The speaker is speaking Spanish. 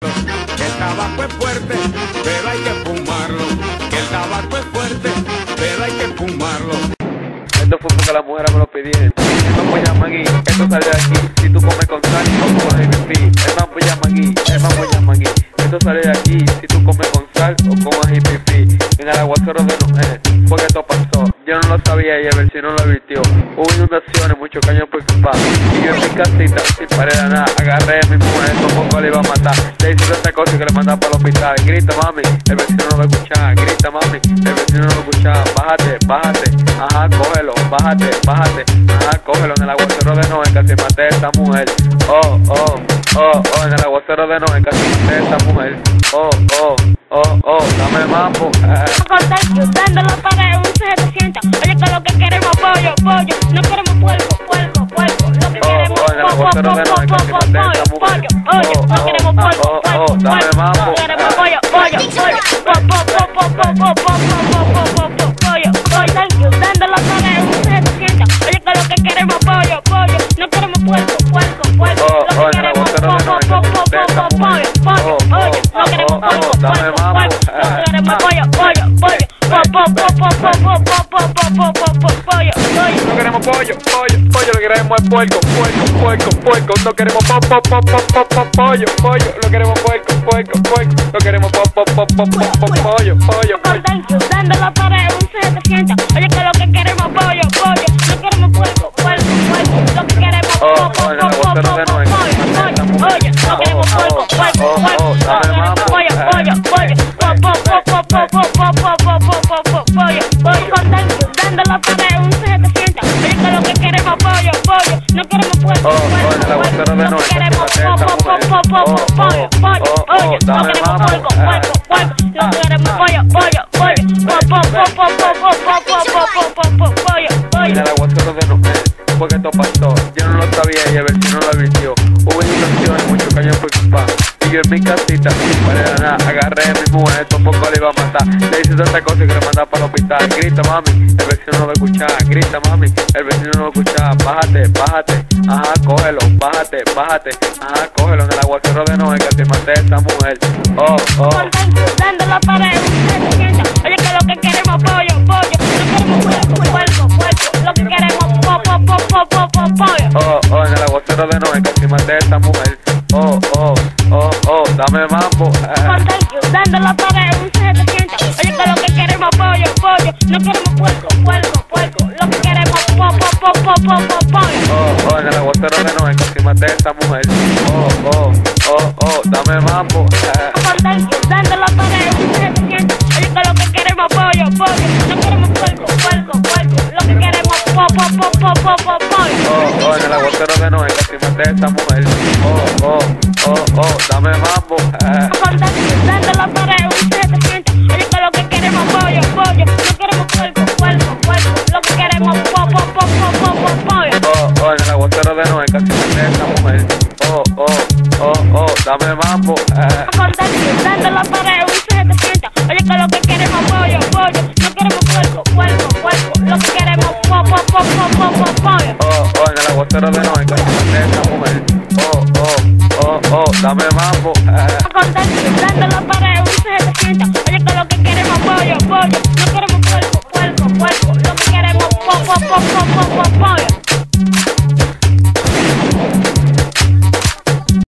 Que el tabaco es fuerte, pero hay que fumarlo. Que el tabaco es fuerte, pero hay que fumarlo. Esto fue porque las mujeres me lo pidieron. Mambo llama aquí, esto sale de aquí. Si tú comes con sal o con MVP. El mambo aquí, el mambo aquí. Esto sale de aquí, si tú comes con sal o con no lo sabía y el vecino lo advirtió. Hubo inundaciones, mucho cañón por culpa. Y yo en mi casita, sin pared a nada, agarré a mi mujer, tampoco le iba a matar. Le hice esta cosa que le mandaba para el hospital. Grita mami, el vecino no lo escuchaba. Grita mami, el vecino no lo escuchaba. Bájate, bájate, ajá, cógelo, bájate, bájate, ajá, cógelo. En el aguacero de Noé casi maté a esta mujer. Oh, oh, oh, oh, en el aguacero de Noé casi maté a esta mujer. Oh, oh, oh, oh, dame mambo. Eh. la pared un 700 Oye que lo que queremos pollo, pollo, no queremos puerco, puerco, puerco. Lo que queremos pollo, pollo, pollo, pollo. No queremos pollo, pollo, pollo, pollo, lo queremos puerco, puerco, puerco, no queremos pop, pollo, pollo, lo queremos puerco, puerco, puerco, no queremos pop, pollo, pollo, pollo. Oye que lo que queremos pollo, pollo, no queremos puerco, puerco, puerco, lo que queremos pop, pop, pop, pop, pollo, pollo, pollo, no queremos puerco, puerco, puerco, queremos pollo, pollo, pollo. queremos público, cuatro, cuatro, no queremos yo en mi casita, sin pared a nada, agarré a mi mujer, tampoco le iba a matar. Le hice tanta cosa que le mandaba para el hospital. Grita mami, el vecino no lo escuchaba. Grita mami, el vecino no lo escuchaba. Bájate, bájate, ajá, cógelo, bájate, bájate, ajá, cógelo. En el aguacero de Noé, que te maté esta mujer. Oh, oh. Dame mambo. Eh. Que usando la pared un 700 Oye que lo que queremos pollo, pollo No queremos puerco, puerco, puerco Lo que queremos po, po, po, po, po, po, pollo Oh, oh, en el aguacero de Noé, casi maté a esta mujer. Oh, oh, oh, oh, dame mambo. Que usando la pared Oh, en el aguacero casi maté a esta mujer. Oh, oh, oh, oh, dame mambo. Eh. Que usando la pared un 700 Oye que lo que queremos pollo, pollo No queremos puerco, puerco, puerco Lo que queremos po, po, po, po, po, po, pollo Oh, oh, en el aguacero casi maté a esta mujer. Oh, oh, oh, oh, dame mambo. espero que no venga. Oh, oh, oh, oh, dame mambo. A cortar, la